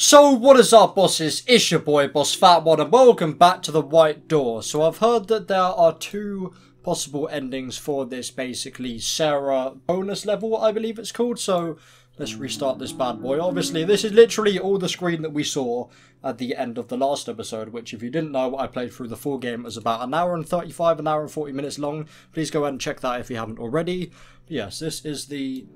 So what is up bosses, it's your boy Boss Fatwod and welcome back to the White Door. So I've heard that there are two possible endings for this basically Sarah bonus level I believe it's called. So let's restart this bad boy. Obviously this is literally all the screen that we saw at the end of the last episode which if you didn't know I played through the full game it was about an hour and 35, an hour and 40 minutes long. Please go ahead and check that if you haven't already. But yes, this is the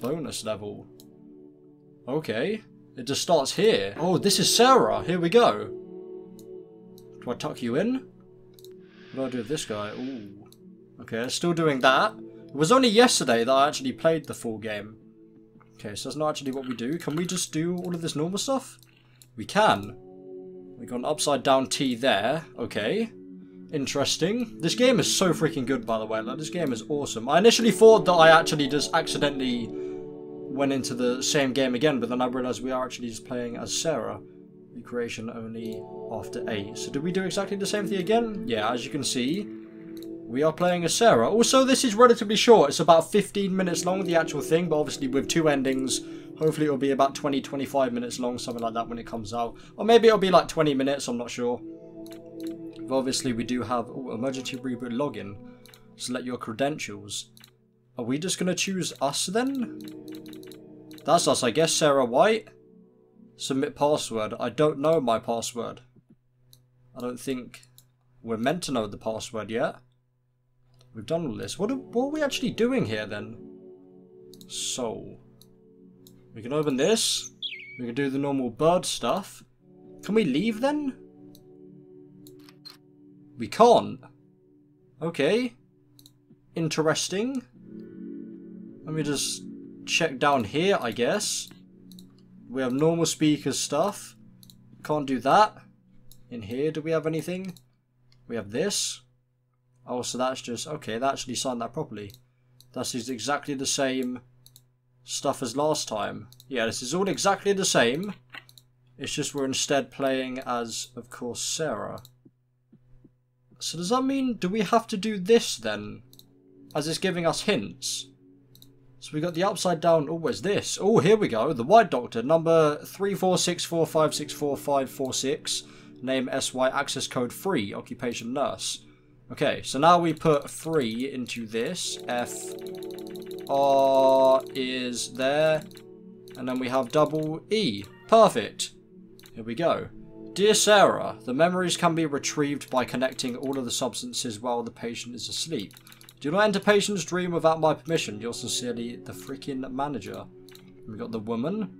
bonus level. Okay. It just starts here. Oh, this is Sarah. Here we go. Do I tuck you in? What do I do with this guy? Ooh. Okay, still doing that. It was only yesterday that I actually played the full game. Okay, so that's not actually what we do. Can we just do all of this normal stuff? We can. We got an upside down T there. Okay. Interesting. This game is so freaking good, by the way. Like, this game is awesome. I initially thought that I actually just accidentally went into the same game again, but then I realized we are actually just playing as Sarah. Recreation only after 8. So did we do exactly the same thing again? Yeah, as you can see, we are playing as Sarah. Also, this is relatively short. It's about 15 minutes long, the actual thing, but obviously with two endings, hopefully it'll be about 20-25 minutes long, something like that when it comes out. Or maybe it'll be like 20 minutes, I'm not sure. But obviously we do have oh, emergency reboot login. Select your credentials. Are we just going to choose us then? That's us, I guess. Sarah White. Submit password. I don't know my password. I don't think we're meant to know the password yet. We've done all this. What are, what are we actually doing here then? So. We can open this. We can do the normal bird stuff. Can we leave then? We can't. Okay. Interesting. Let me just check down here, I guess. We have normal speakers stuff. Can't do that. In here, do we have anything? We have this. Oh, so that's just... Okay, that actually signed that properly. That is exactly the same stuff as last time. Yeah, this is all exactly the same. It's just we're instead playing as, of course, Sarah. So does that mean... Do we have to do this, then? As it's giving us hints? So we got the upside down. Oh, where's this? Oh, here we go. The White Doctor, number 34645644546. Name SY, access code 3, occupation nurse. Okay, so now we put 3 into this. F R is there. And then we have double E. Perfect. Here we go. Dear Sarah, the memories can be retrieved by connecting all of the substances while the patient is asleep. Do not enter patient's dream without my permission. You're sincerely the freaking manager. We got the woman.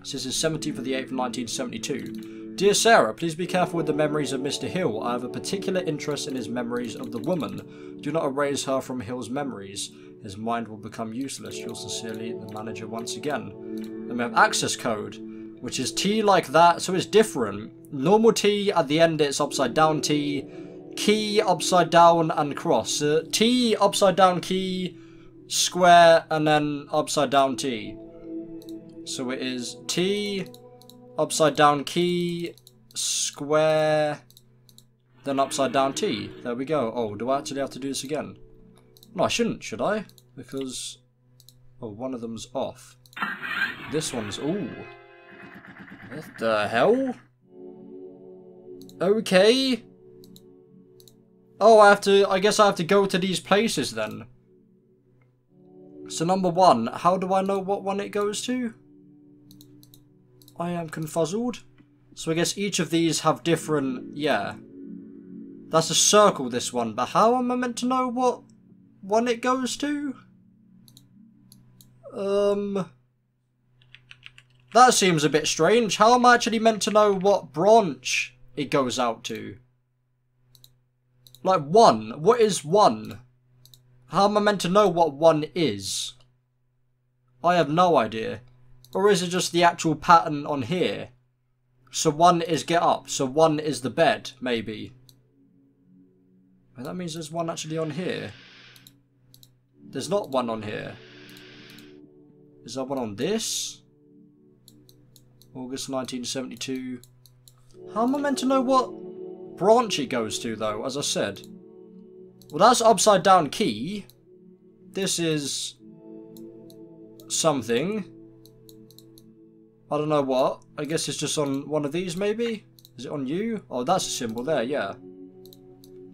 This is 17th of the 8th, of 1972. Dear Sarah, please be careful with the memories of Mr. Hill. I have a particular interest in his memories of the woman. Do not erase her from Hill's memories. His mind will become useless. Yours sincerely, the manager once again. Then we have access code, which is T like that, so it's different. Normal T, at the end it's upside down T key, upside down, and cross. Uh, T, upside down key, square, and then upside down T. So it is T, upside down key, square, then upside down T. There we go. Oh, do I actually have to do this again? No, I shouldn't, should I? Because, oh, one of them's off. This one's, ooh. What the hell? Okay. Oh, I have to, I guess I have to go to these places then. So number one, how do I know what one it goes to? I am confuzzled. So I guess each of these have different, yeah. That's a circle, this one, but how am I meant to know what one it goes to? Um... That seems a bit strange. How am I actually meant to know what branch it goes out to? Like one. What is one? How am I meant to know what one is? I have no idea. Or is it just the actual pattern on here? So one is get up. So one is the bed, maybe. And that means there's one actually on here. There's not one on here. Is there one on this? August 1972. How am I meant to know what branch it goes to, though, as I said. Well, that's upside down key. This is something. I don't know what. I guess it's just on one of these, maybe? Is it on you? Oh, that's a symbol there, yeah.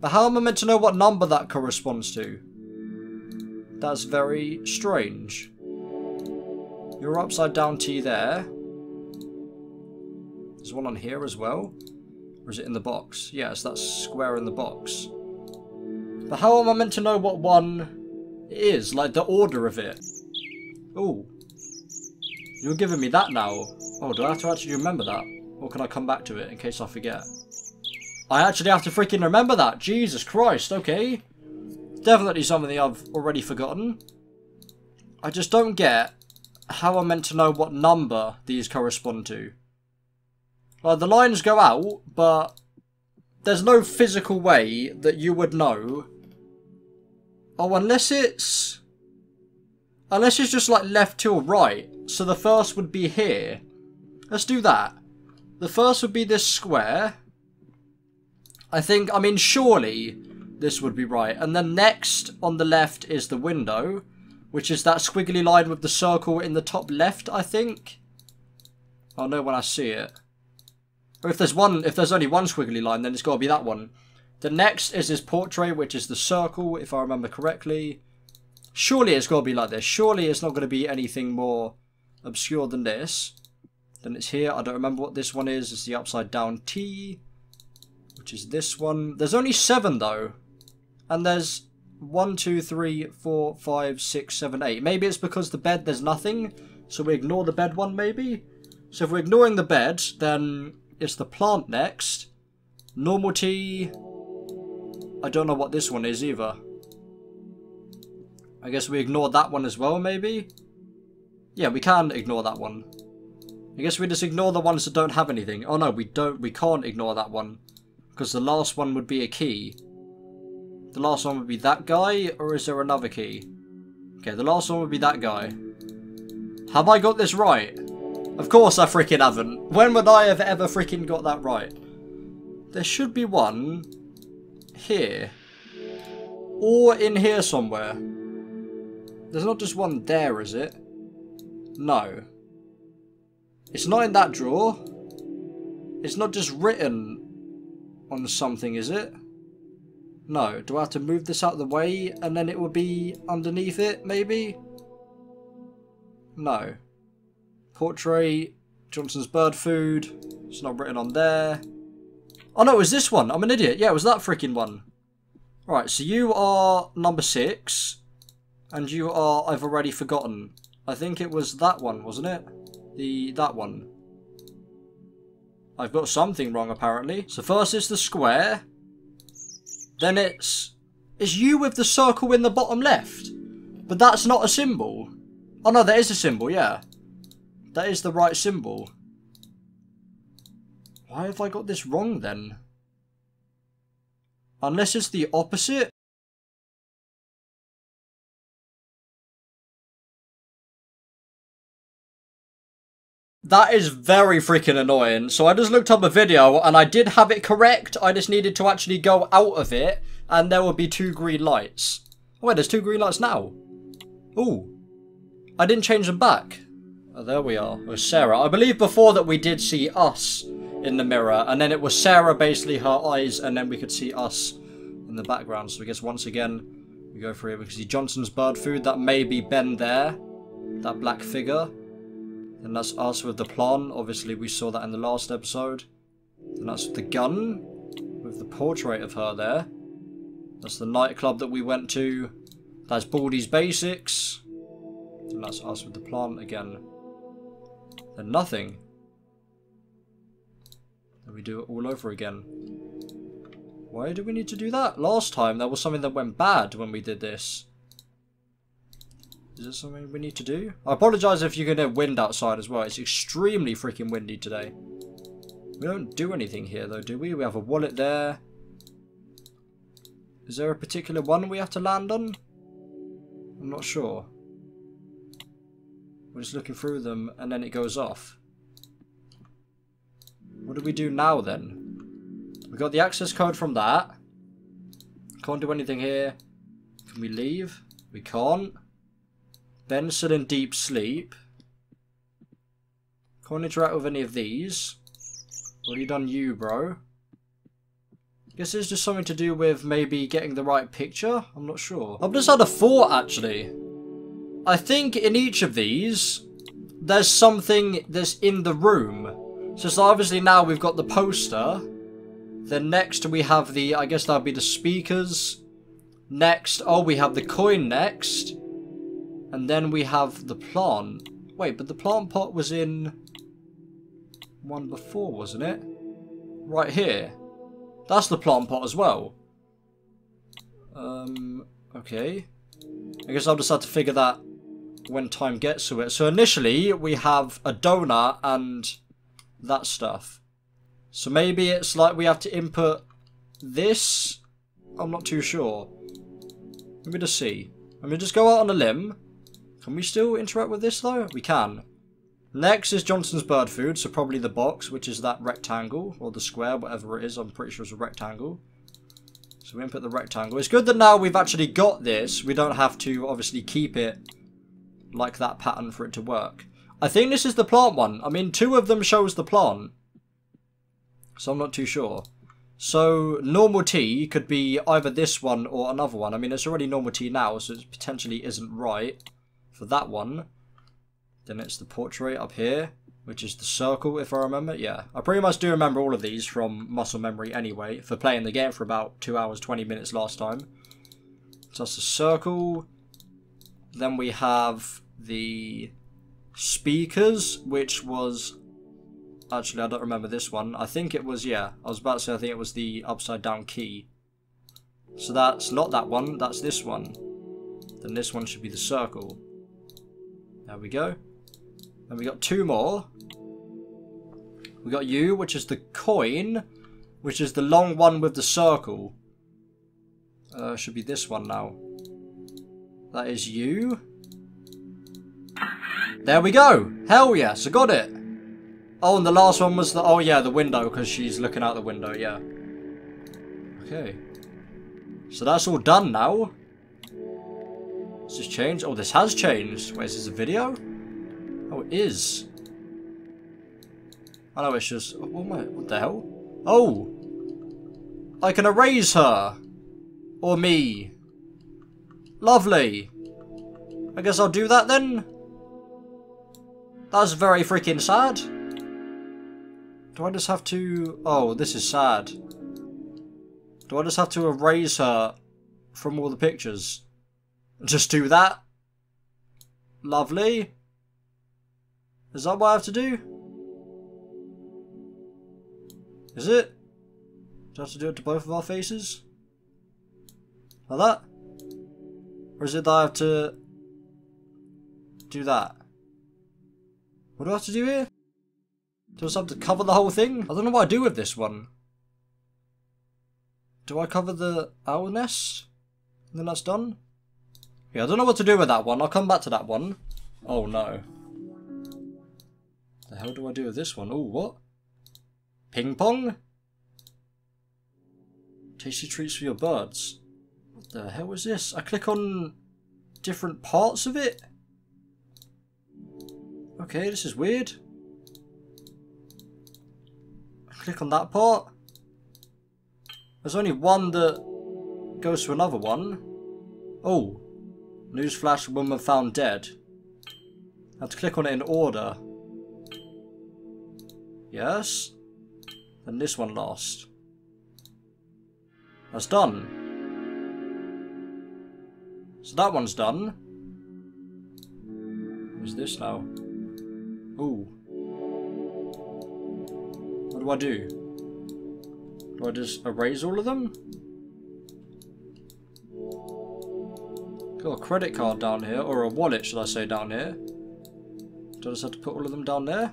But how am I meant to know what number that corresponds to? That's very strange. Your upside down T there. There's one on here as well. Or is it in the box? Yes, that's square in the box. But how am I meant to know what one is? Like the order of it? Oh. You're giving me that now. Oh, do I have to actually remember that? Or can I come back to it in case I forget? I actually have to freaking remember that. Jesus Christ, okay. Definitely something I've already forgotten. I just don't get how I'm meant to know what number these correspond to. Like, the lines go out, but there's no physical way that you would know. Oh, unless it's... Unless it's just like left to right. So the first would be here. Let's do that. The first would be this square. I think, I mean, surely this would be right. And then next on the left is the window, which is that squiggly line with the circle in the top left, I think. Oh, I'll know when I see it. Or if there's one, if there's only one squiggly line, then it's got to be that one. The next is this portrait, which is the circle, if I remember correctly. Surely it's got to be like this. Surely it's not going to be anything more obscure than this. Then it's here. I don't remember what this one is. It's the upside down T, which is this one. There's only seven, though. And there's one, two, three, four, five, six, seven, eight. Maybe it's because the bed, there's nothing. So we ignore the bed one, maybe? So if we're ignoring the bed, then it's the plant next. Normal tea. I don't know what this one is either. I guess we ignore that one as well, maybe? Yeah, we can ignore that one. I guess we just ignore the ones that don't have anything. Oh no, we don't. We can't ignore that one. Because the last one would be a key. The last one would be that guy, or is there another key? Okay, the last one would be that guy. Have I got this right? Of course I freaking haven't. When would I have ever freaking got that right? There should be one here. Or in here somewhere. There's not just one there, is it? No. It's not in that drawer. It's not just written on something, is it? No. Do I have to move this out of the way and then it will be underneath it, maybe? No. Portrait, Johnson's bird food. It's not written on there. Oh no, it was this one. I'm an idiot. Yeah, it was that freaking one. Right, so you are number six. And you are, I've already forgotten. I think it was that one, wasn't it? The, that one. I've got something wrong apparently. So first is the square. Then it's, it's you with the circle in the bottom left. But that's not a symbol. Oh no, that is a symbol, yeah. That is the right symbol. Why have I got this wrong then? Unless it's the opposite? That is very freaking annoying. So I just looked up a video and I did have it correct. I just needed to actually go out of it and there would be two green lights. Oh, wait, there's two green lights now. Ooh. I didn't change them back. Oh, there we are. It was Sarah. I believe before that we did see us in the mirror and then it was Sarah basically her eyes and then we could see us in the background. So I guess once again we go for it. We can see Johnson's bird food. That may be Ben there. That black figure. And that's us with the plan. Obviously, we saw that in the last episode. And that's the gun with the portrait of her there. That's the nightclub that we went to. That's Baldi's Basics. And that's us with the plant again. Then nothing. Then we do it all over again. Why do we need to do that? Last time there was something that went bad when we did this. Is this something we need to do? I apologise if you can hear wind outside as well. It's extremely freaking windy today. We don't do anything here though, do we? We have a wallet there. Is there a particular one we have to land on? I'm not sure. We're just looking through them and then it goes off. What do we do now then? We got the access code from that. Can't do anything here. Can we leave? We can't. Ben's still in deep sleep. Can't interact with any of these. What have you done you, bro. Guess it's just something to do with maybe getting the right picture? I'm not sure. I've just had a thought, actually. I think in each of these, there's something that's in the room. So, so obviously now we've got the poster. Then next we have the, I guess that would be the speakers. Next, oh, we have the coin next. And then we have the plant. Wait, but the plant pot was in one before, wasn't it? Right here. That's the plant pot as well. Um, okay. I guess I'll just have to figure that when time gets to it. So initially, we have a donut and that stuff. So maybe it's like we have to input this. I'm not too sure. Let me just see. Let me just go out on a limb. Can we still interact with this though? We can. Next is Johnson's bird food, so probably the box, which is that rectangle, or the square, whatever it is. I'm pretty sure it's a rectangle. So we input the rectangle. It's good that now we've actually got this. We don't have to obviously keep it like that pattern for it to work. I think this is the plant one. I mean, two of them shows the plant. So I'm not too sure. So normal T could be either this one or another one. I mean, it's already normal T now, so it potentially isn't right for that one. Then it's the portrait up here, which is the circle, if I remember. Yeah, I pretty much do remember all of these from muscle memory anyway, for playing the game for about 2 hours, 20 minutes last time. So that's the circle. Then we have the speakers, which was... Actually, I don't remember this one. I think it was, yeah, I was about to say I think it was the upside down key. So that's not that one, that's this one. Then this one should be the circle. There we go. And we got two more. We got you, which is the coin, which is the long one with the circle. Uh, should be this one now. That is you. There we go. Hell yes, I got it. Oh, and the last one was the... Oh, yeah, the window, because she's looking out the window, yeah. Okay. So that's all done now. Has this changed? Oh, this has changed. Wait, is this a video? Oh, it is. I know it's just... Oh, I, what the hell? Oh! I can erase her! Or me. Lovely. I guess I'll do that then. That's very freaking sad. Do I just have to... Oh, this is sad. Do I just have to erase her from all the pictures? Just do that? Lovely. Is that what I have to do? Is it? Do I have to do it to both of our faces? Like that? Or is it that I have to do that? What do I have to do here? Do I have to cover the whole thing? I don't know what I do with this one. Do I cover the owl nest? And then that's done? Yeah, I don't know what to do with that one. I'll come back to that one. Oh no. The hell do I do with this one? Oh, what? Ping pong? Tasty treats for your birds. What the hell is this? I click on different parts of it? Okay, this is weird. Click on that part. There's only one that goes to another one. Oh. Newsflash, woman found dead. I have to click on it in order. Yes. And this one last. That's done. So that one's done. Who's this now? Ooh. What do I do? Do I just erase all of them? Got a credit card down here, or a wallet should I say down here. Do I just have to put all of them down there?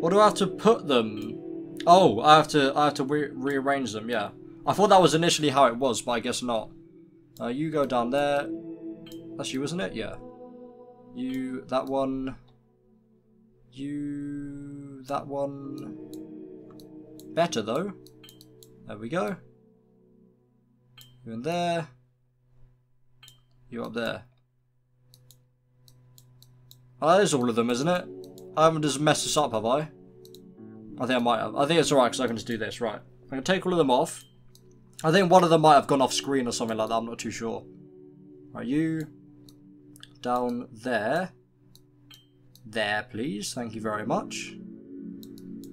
Or do I have to put them? Oh, I have to I have to re rearrange them, yeah. I thought that was initially how it was, but I guess not. Uh, you go down there. That's you, isn't it? Yeah. You, that one. You, that one. Better, though. There we go. You in there. You up there. Oh, there's all of them, isn't it? I haven't just messed this up, have I? I think I might have. I think it's alright because I can just do this. Right. I can take all of them off. I think one of them might have gone off screen or something like that. I'm not too sure. Right, you down there. There, please. Thank you very much.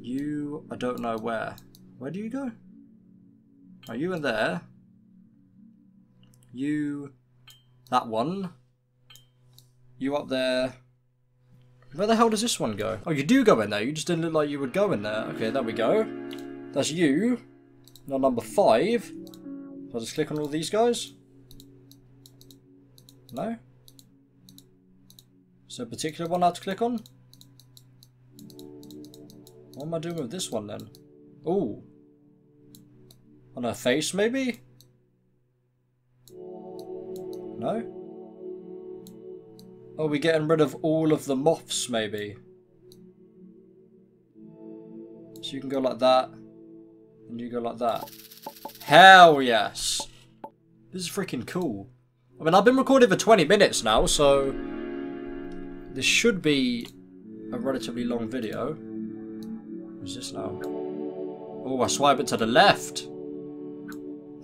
You, I don't know where. Where do you go? Are you in there? You, that one. You up there. Where the hell does this one go? Oh, you do go in there. You just didn't look like you would go in there. Okay, there we go. That's you. Now number five. I'll just click on all these guys. No? Is there a particular one I have to click on? What am I doing with this one then? Ooh. On her face maybe? No? Are we getting rid of all of the moths maybe? So you can go like that. And you go like that. Hell yes! This is freaking cool. I mean, I've been recording for 20 minutes now, so this should be a relatively long video. What's this now? Oh, I swipe it to the left.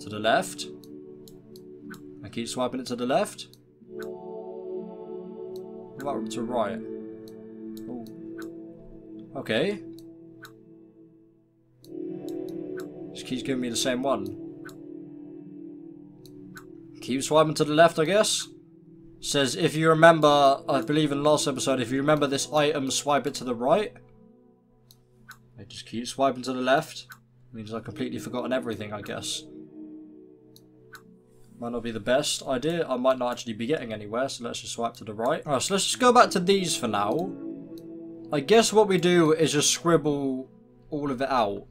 To the left. I keep swiping it to the left. What about to right? Oh. Okay. Just keeps giving me the same one. Keep swiping to the left, I guess. Says, if you remember, I believe in last episode, if you remember this item, swipe it to the right. I just keep swiping to the left. Means I've completely forgotten everything, I guess. Might not be the best idea. I might not actually be getting anywhere, so let's just swipe to the right. Alright, so let's just go back to these for now. I guess what we do is just scribble all of it out.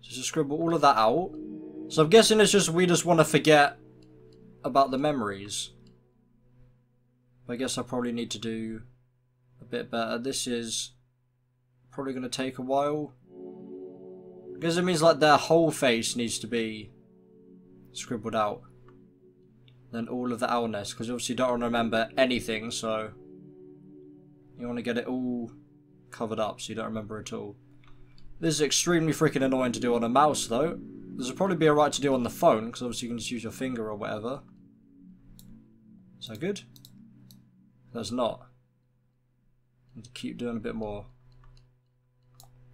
Just scribble all of that out. So I'm guessing it's just we just want to forget about the memories. I guess I probably need to do a bit better. This is probably going to take a while. Because it means like their whole face needs to be scribbled out. Then all of the owlness, because obviously you don't want to remember anything, so you want to get it all covered up so you don't remember it all. This is extremely freaking annoying to do on a mouse though. This would probably be alright to do on the phone, because obviously you can just use your finger or whatever. Is that good? That's not. Keep doing a bit more.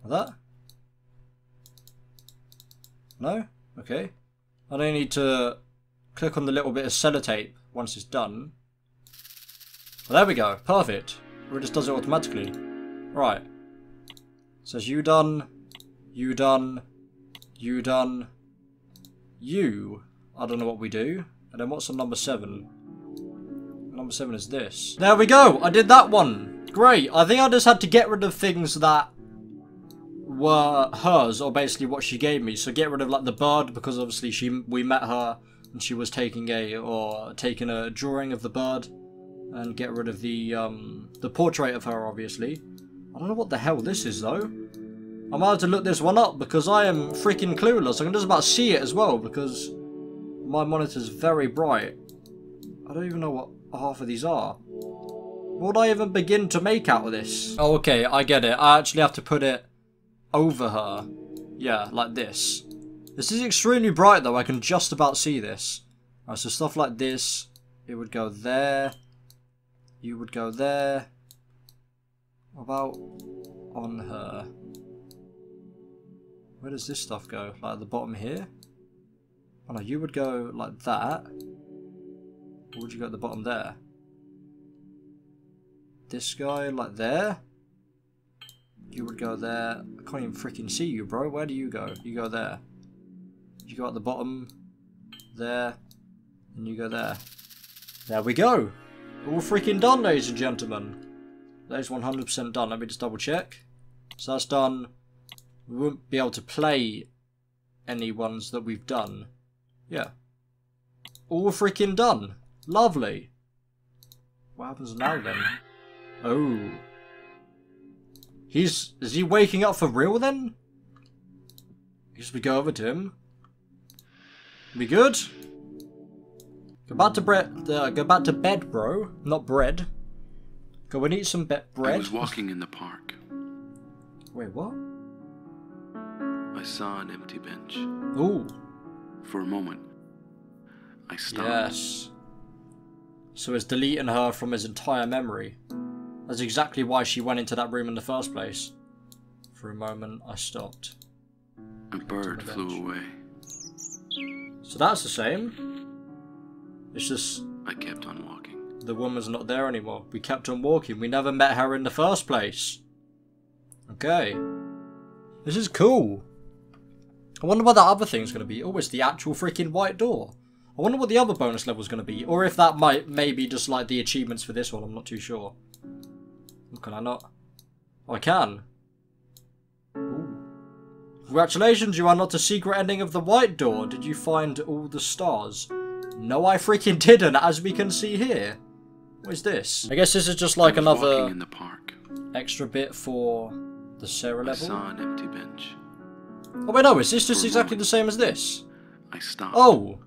Like that? No? Okay. I don't need to click on the little bit of sellotape once it's done. Well, there we go. Perfect. It just does it automatically. Right. It says you done, you done, you done, you. I don't know what we do. And then what's on number seven? Number seven is this. There we go. I did that one. Great. I think I just had to get rid of things that were hers, or basically what she gave me. So get rid of like the bird, because obviously she we met her and she was taking a or taking a drawing of the bird, and get rid of the um the portrait of her, obviously. I don't know what the hell this is though. I might have to look this one up because I am freaking clueless. I can just about see it as well because my monitor's very bright. I don't even know what half of these are. What would I even begin to make out of this? Oh, okay, I get it. I actually have to put it over her. Yeah, like this. This is extremely bright though, I can just about see this. Right, so stuff like this, it would go there. You would go there. About on her? Where does this stuff go? Like at the bottom here? Oh no, you would go like that. Or would you go at the bottom there? This guy, like there? You would go there. I can't even freaking see you, bro. Where do you go? You go there. You go at the bottom. There. And you go there. There we go. All freaking done, ladies and gentlemen. That is 100% done. Let me just double check. So that's done. We won't be able to play any ones that we've done. Yeah. All freaking done. Lovely. What happens now then? Oh. He's... Is he waking up for real then? I guess we go over to him. We good? Go back to bread. Uh, go back to bed, bro. Not bread. Go and eat some bread. I was walking in the park. Wait, what? I saw an empty bench. Ooh, For a moment, I stopped. yes. So it's deleting her from his entire memory. That's exactly why she went into that room in the first place. For a moment, I stopped. A bird flew away. So that's the same. It's just I kept on walking. the woman's not there anymore. We kept on walking. We never met her in the first place. Okay. This is cool. I wonder what that other thing's going to be. Oh, it's the actual freaking white door. I wonder what the other bonus level is going to be. Or if that might maybe just like the achievements for this one. I'm not too sure. Can I not? Oh, I can. Ooh. Congratulations, you unlocked a secret ending of the white door. Did you find all the stars? No, I freaking didn't, as we can see here. What is this? I guess this is just like I another in the park. extra bit for the Sarah I level. saw an empty bench. Oh wait, no, is this just exactly the same as this? I stopped. Oh!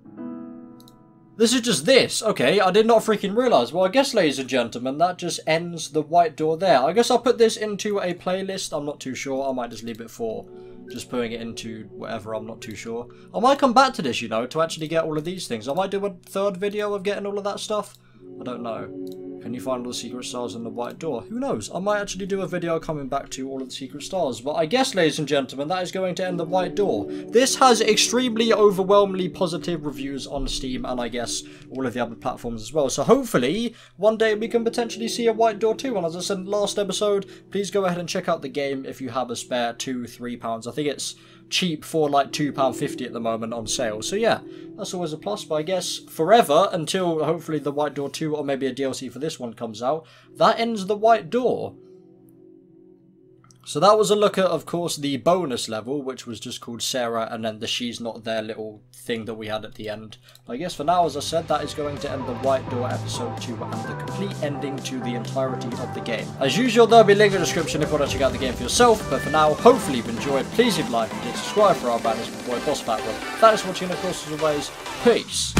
This is just this. Okay, I did not freaking realise. Well, I guess, ladies and gentlemen, that just ends the white door there. I guess I'll put this into a playlist. I'm not too sure. I might just leave it for just putting it into whatever. I'm not too sure. I might come back to this, you know, to actually get all of these things. I might do a third video of getting all of that stuff. I don't know. Can you find all the secret stars in the white door? Who knows? I might actually do a video coming back to all of the secret stars. But I guess, ladies and gentlemen, that is going to end the white door. This has extremely overwhelmingly positive reviews on Steam and I guess all of the other platforms as well. So hopefully, one day we can potentially see a white door too. And as I said in the last episode, please go ahead and check out the game if you have a spare two, three pounds. I think it's cheap for like £2.50 at the moment on sale. So yeah, that's always a plus. But I guess forever until hopefully the White Door 2 or maybe a DLC for this one comes out, that ends the White Door. So that was a look at, of course, the bonus level, which was just called Sarah, and then the She's Not There little thing that we had at the end. I guess for now, as I said, that is going to end the White Door episode 2 and the complete ending to the entirety of the game. As usual, there'll be a link in the description if you want to check out the game for yourself, but for now, hopefully you've enjoyed. Please leave a like and subscribe for our banners before Boss One. Thanks for watching, of course, as always, peace.